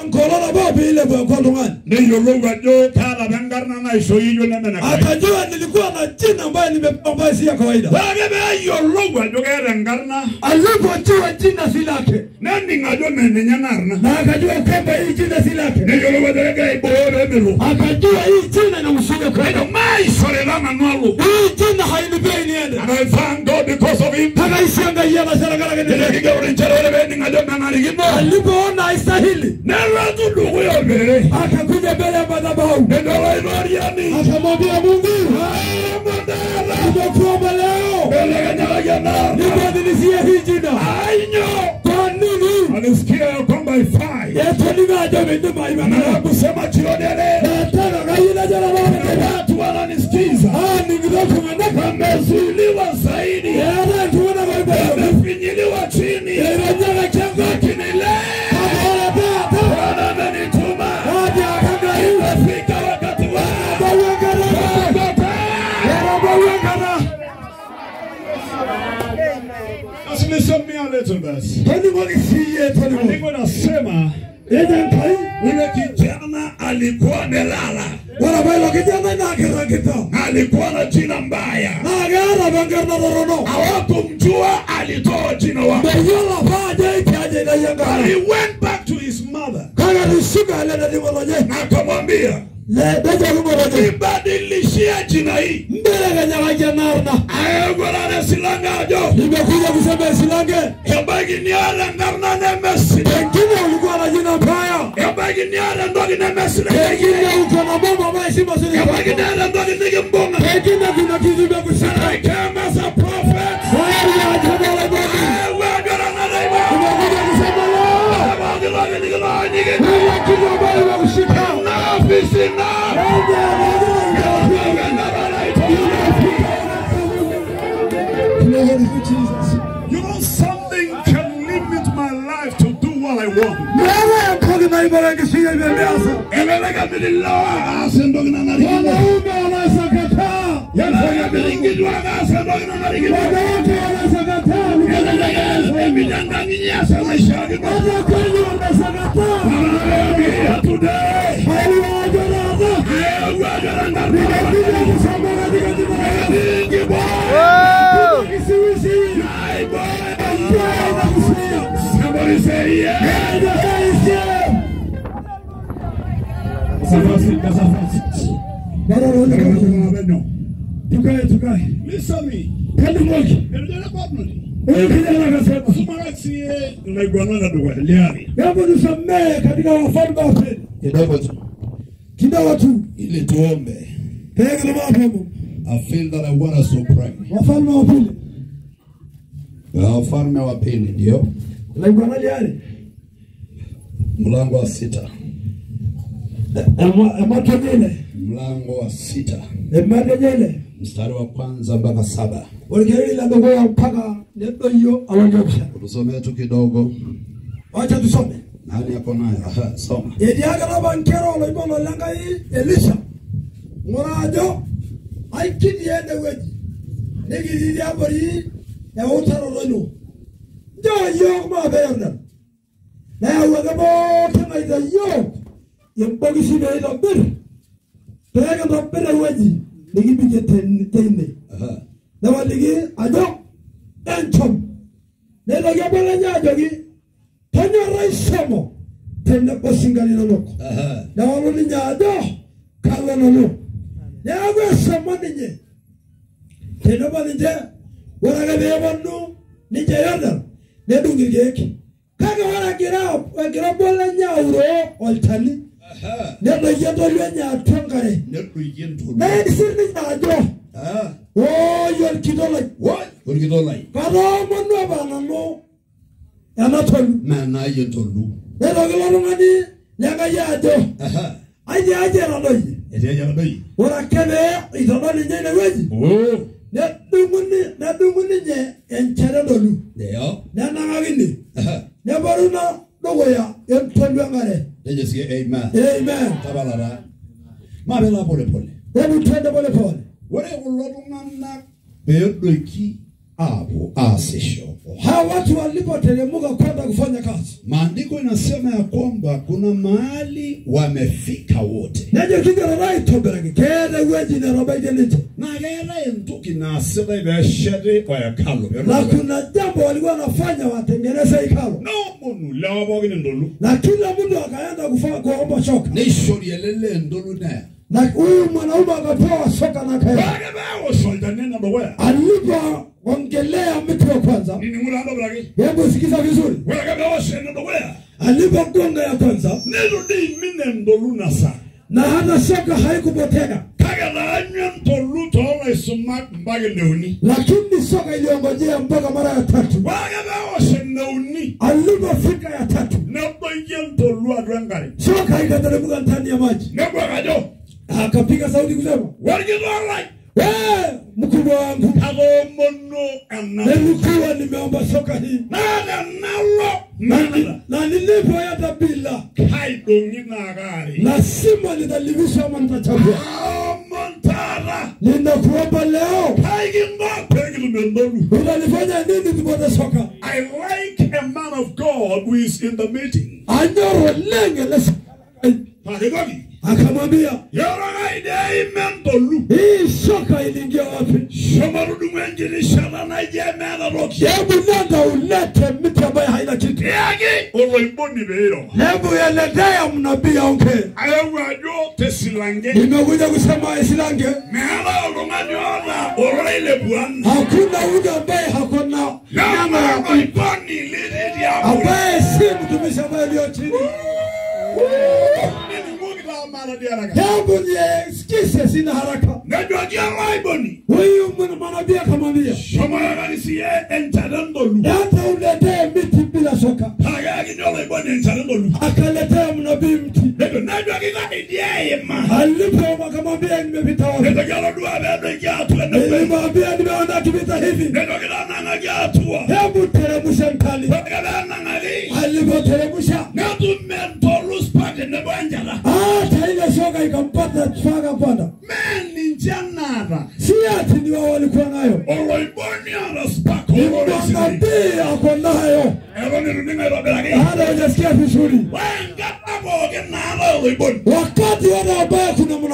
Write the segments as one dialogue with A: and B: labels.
A: enkolong nabo piilepu enko oltung'ani
B: neyiolou ajo keeta apa enkarna naisho yiyo nemenekawaida
A: atajua nilikuwa na jina ambayo ambayo si ya kawaida.
B: Ore ake peeyiolou ajo keeta enkarna
A: alipojua jina si lake.
B: Nening ajo meninye enarna
A: na akajua kwamba hii jina si lake.
B: Neyiolou ajo kegira aibooyo peemelo
A: akajua hii jina inamshinda kwenda
B: maishorita nanu alo
A: hii jina hainipei niende
B: and I thank God because of him.
A: Akaisiangaia naserakarake
B: Nilikigero nchere ore menarikino
A: alipoona haistahili. Akakuja mbele ya madhabahu. Akamwambia mungu nimekuomba leo nibadilishie hii jina. Kwa nini?
B: Alisikia ya kwamba ifai
A: yetoningajo mindimaimana
B: na kusema jioni ya leo Andiko nasema yule kijana alikuwa amelala, alikuwa na jina mbaya, hawakumjua alitoa jina went back to his mother. Akamwambia, nibadilishia jina hii.
A: Mbele mbelekenyakajanarna
B: ayegorane silangajo
A: nimekuja kusema silange
B: ebaginiale ngarna nemesile
A: pengine ulikuwa na jina mbaya.
B: Ebaginiale ndogi nemesile
A: pengine uko na bomba ambayo si mazuri kwako.
B: ebaginiale ndogi nigimbunga
A: pengine kuna kitu imekushika
B: came
A: ibara kishia.
B: Eleleka bililoa asendogi na narigile.
A: Wanaume wanaweza kataa.
B: Eleleka bilingidwa asendogi na narigile.
A: Tukae tukae.
B: Listen.
A: Huyu kijana akasema.
B: Duwa liari.
A: Hebu nisamehe katika wafalme wa pili.
C: kidogo tu
A: Kidogo tu.
C: ili tuombe.
A: Peke na mapema.
C: I feel that I want us to pray.
A: Wafalme wa pili.
C: Wafalme wa pili ndio mlango wa sita,
A: Ematonile.
C: mlango wa sita mstari wa kwanza mpaka saba.
A: Walikeri la ya mpaka nendo hiyo awangepsha.
C: Tusomee tu kidogo.
A: Wacha tusome.
C: Nani ako nayo? Aha, soma.
A: Ediaga nkero oloibolo loibolo hii Elisha. Morajo. Aikidi yende weji. Nigidi diabori. Ya utaro lono. Ndio yo ma beerna. Na ya waga bo be ida yo. Yembogi sibe ida bije.
C: Aha.
A: Na waligi ajo. Enchom. Ne la nya ajogi Tanya raisamo. Tenne bosingali nonoko.
C: Aha.
A: na nya ajo kala nono ne ago sama ni nye teno ba ni je ga be wonu ni je ne dungi geki kaga wara gira bola nyauro oltani
C: Aha.
A: ne do yedo le nya tongare
C: Netu yintu.
A: ne ni sir ni nyaado
C: Ah.
A: o yor kidola
C: What? Urgidolai.
A: kado monu ba nanu yana tolu
C: Mana yintolu.
A: ne do gilo ngani nyanga yaado
C: Aha.
A: aje aje na doyi
C: Ete ya bai.
A: wara kebe itodoli nye
C: Mabela pole pole.
A: ebu twende pole pole
C: Ore kulo tung'anak peedoiki hapo asisho.
A: hawa watu walipoteremka kwenda kufanya kazi.
C: Maandiko inasema ya kwamba kuna mahali wamefika wote,
A: nejo kigererai toberaki keeta ewueji netabaite ninche
C: na keetae entoki naasita pesheti oyekalo
A: na kuna jambo walikuwa wanafanya watengeneze ikalo.
C: Naomonu lewa pookin entolu
A: na kila mtu akaenda kuomba shoka.
C: Neishori elele entolu neya
A: na huyu mwanaume akapewa soka na kaenda alipoongelea mtu wa kwanza. Hebu sikiza vizuri. Alipogonga ya kwanza na hana soka haikupotea. Lakini soka iliongojea mpaka mara ya tatu. Alipofika ya tatu soka ikateremka ndani ya maji. Akapiga sauti kusema
B: Orkitok
A: "Eh, mkubwa wangu. Nilikuwa nimeomba soka hii. Na, nilipoenda bila. Lazima nitalivishwa ama nitachapwa ninakuomba leo. Utalifanya nini tupate soka?
B: I like a man of God who is in the meeting.
A: oleng ele shoka. Akamwambia hii shoka iliingia wapi? Hebu nenda ulete miti ambayo haina kitu. Hebu eletea mnabii aongee. Nimekuja kusema isilange hakuna yule ambaye nyama ya
B: tiabori.
A: ambaye si mtumishi ambaye aliyo chini hebu nisikise sina haraka
B: Nejoki oloiboni.
A: huyu mwanabii akamwambia
B: Shomo yakarisie enchata entolu.
A: hata uletee miti bila shoka
B: Pakeyakini oloiboni enchata entolu.
A: akaletea mnabii mti
B: Nejo nejoki kaidia eima.
A: alipo akamwambia nimepita wapi
B: Nejoki olodua peedoki atua enewueji.
A: nilimwambia nimeona akipita hivi
B: Nejoki tanang'aki atua.
A: hebu teremsha
B: peenang'aki.
A: alipoteremsha
B: naata.
A: ni wao walikuwa nayo. Mwanabii ako nayo. Hata hujasikia vizuri. Wakati wote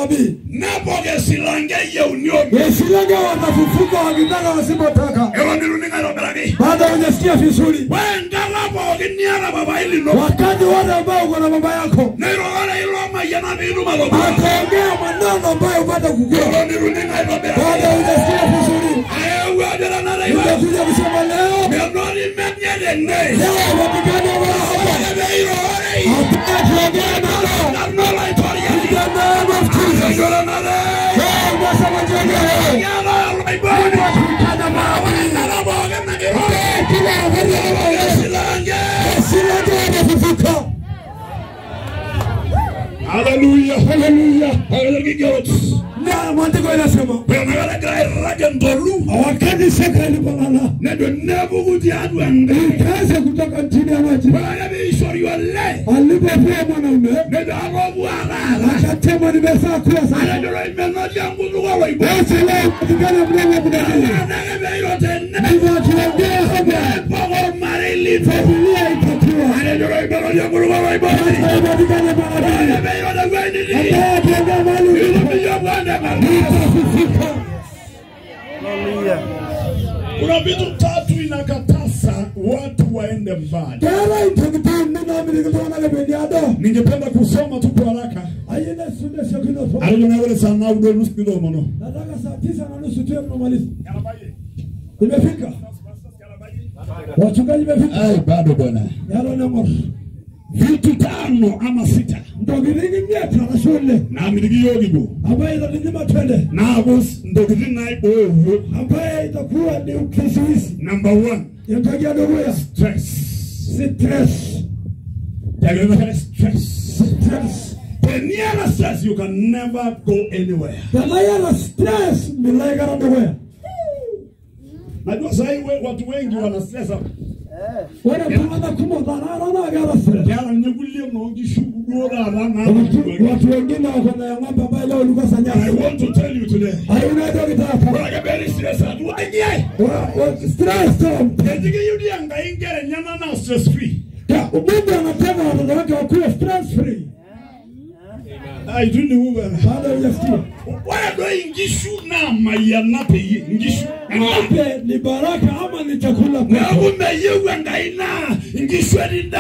A: ambaye
B: Nabo gesilange yeunio.
A: wesilange watafufuka wakitaka wasipotaka
B: Eton itu ining' aitobiraki.
A: hujasikia vizuri
B: Wenda enkata pookin baba papai lino.
A: wakati wale ambao uko na baba yako
B: Nero wale ilo mayiana piitum atobua.
A: ataongea maneno ambayo upate kukua
B: itu ining'
A: bado
B: aitobiraki.
A: hujasikia vizuri
B: Ayeu ajo tenaraiba.
A: nimekuja kusema leo
B: Menoti menye tene.
A: leo watikane wa hapa
B: Ore peirorore. Hallelujah. haleluya, haleluya.
A: na mwandiko inasema
B: Ore enakata egira airrag entolu.
A: wakati shoka ilipolala alipopewa mwanaume akasema nimefaa kuwa sasa
B: Atejo menoti enkutuk oloiboni.
A: basi leo patikana mlango wa kudakia
B: Anake peiro tene.
A: ndivyo tuongea hapa
B: Epok ormarei lino.
A: familia itakuwa
B: Kuna vitu tatu inakatasa watu waende mbali. Ningependa kusoma tu kwa haraka.
A: ayene sunde siokinoto
B: Atejo na ore saa naudo nusu kidogo
A: nataka saa tisa na nusu tuwe tunamaliza imefika wachungaji imefika
C: Ai, bado bwana.
A: yalo neng'or
B: Vitu tano ama sita.
A: Ntokitin shule. Arashule
B: naamitiki yiok kipuo
A: ambaye itatunyima twende
B: naaku ntokitin naibooyo.
A: ambaye itakuwa ni kizuizi
B: Number one,
A: entoki ya.
B: stress.
A: stress
B: Tegelekere stress.
A: stress
B: Teniata stress, you can never go anywhere.
A: tenayata stress milaikata dukuya
B: Najua sahi we, watu wengi wana stress hapa.
A: watu wengine wako na ng'ombe ambayo leo ulikuwa
B: sanya.
A: I
B: want to tell you today.
A: ayuna toki kitaka.
B: ake peetii stress
A: wa- wa- stress storm.
B: yudi enkai nkera enyana naa stress free.
A: Ya, Mungu anataka watoto wake wakuwe stress free.
B: Aitunding'u bana.
A: Baada hujasikia.
B: Ore doi nkishu naa mayiana peyie nkishu.
A: Ng'ombe ni baraka ama ni chakula kwako?
B: Neeku meyieu enkai naa nkishu etii.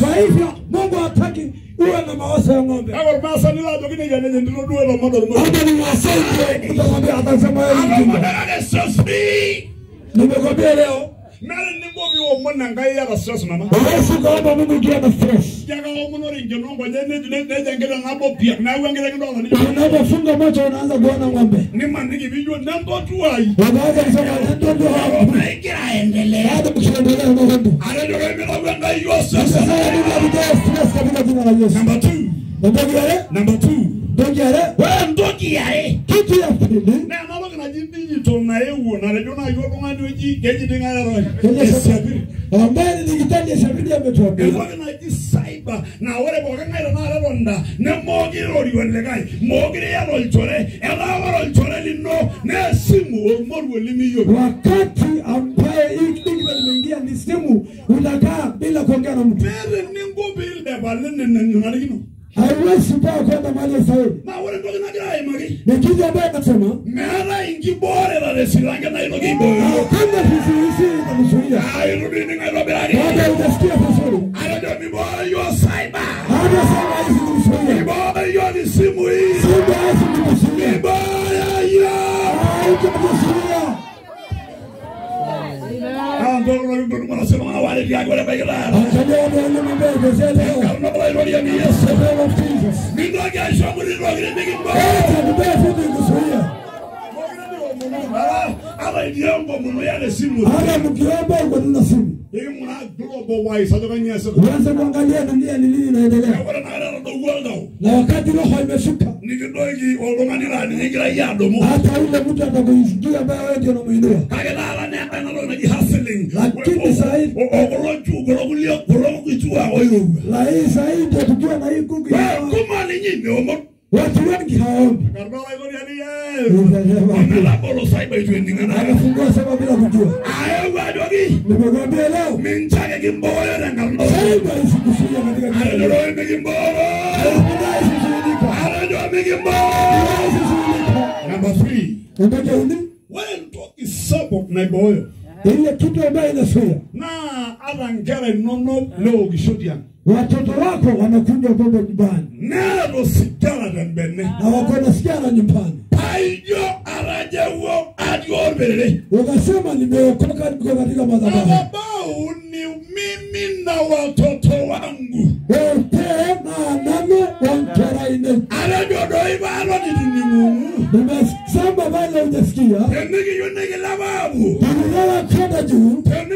A: Kwa hivyo Mungu hataki uwe na mawazo ya ng'ombe.
B: Kake ormaasani laajoki nejia nejia ndilo duo elomodor
A: Hata ni wasenge utakwambia atasema yeye ni mjinga.
B: Alomadakake.
A: Nimekwambia leo
B: nale ningobi womona ngai yaba stress mama
A: yesu kwamba mungu jia ba stress
B: jaga womunori nje nongo nyene neja ngela ngabo pia na wengela ngendo ngani
A: unapofunga macho unaanza kuona ng'ombe
B: ni mandiki bijua nambo tu ai
A: wakaanza kusema ndio ndio hapo
B: naikira endelea
A: hata kushindanana na ng'ombe
B: anajua mimi ngai yosa
A: sasa ndio ndio stress kabisa jina la Yesu
B: number
A: 2 ndio ndio
B: number
A: 2 ntokiare
B: ore ntokiare
A: kitu ya pili.
B: Naa enatoki naji digital naewuo natejo naaji oltung'ani oji keji
A: ding'are
B: esiapiri
A: ambaye ni dijitali esiapiri ametuambia
B: entoki naji cyber naa ore pooki ng'ae tenakata etonta nemookire irorie olikae mookire iyata olchore etaa ore olchore lino. Naa esimu ormoruo limiyiolo
A: wakati ambaye hii digital imeingia ni simu unakaa bila kuongea na mtu.
B: Meeta eninko piildepalini nenarikino
A: Haiwezi paa kwenda mahali ya Israeli sahihi.
B: naa ore entoki nagira aimaki
A: Ni kitu ambaye nasema.
B: Meetai inkibooreta tesilanke naitoki aibooyo
A: hakuna vizuizi ni
B: aitudini aitobiraki
A: Baada hujasikia vizuri.
B: bora yo cyber.
A: Hata sasa hizi ni
B: mshuria mi
A: bora yo ni simu hii simu hizi kuzuia.
B: mibooyo
A: Haikuzuia. Angalia wale waliomwambia ongezea leo. The name of Jesus. Hata mkiomba uko tuna simu. Uanze kuangalia dunia ni nini inaendelea. Na wakati roho imeshuka, hata ule mtu atakuisikia ambaye wewe ndio unamuinua. Lakini sasa
B: O-
A: hii sahii ndio tukiwa na hii Google. Wewe
B: kuma ni nyinyi omo.
A: watu wengi hawaombi.
B: ometabolo saiba itu ening'ana
A: Anafungua sema bila kujua.
B: ayeu ajoki
A: Nimekwambia leo
B: minchake na tenkalo
A: saiba isikuzuia katika la Yesu.
B: atejo mikimbooyo
A: Hakuna isizuilika.
B: atejo mikimbooyo
A: Hakuna isizuilika.
B: number three
A: Ngoja Wewe
B: mtu entoki na naibooyo
A: ile kitu ambayo inazuia
B: naa ata nono inonok neokisho
A: watoto wako wanakunywa pombe nyumbani.
B: Nalo osigara tembene
A: na wako na sigara nyumbani,
B: paijo atajewuo atii orperere
A: ukasema nimeokoka, niko katika madhabahu.
B: madhabahu ni mimi na watoto wangu.
A: Wote na nane wankeraine.
B: atejo doi paalo nitining'ung'u
A: Nimesema pale hujasikia,
B: tenikiyieu nikilepapu
A: tulilala kwenda juu,
B: tenimikiyieu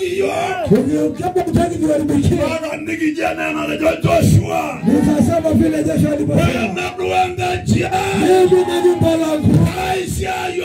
B: yiok
A: tukiukaba mtaki tuharibikie.
B: mpaka nikijo nena tejo joshua
A: Nikasema vile Joshua aliposema,
B: penaduo enkaji ai
A: mimi na nyumba
B: yangu.
A: tutafanya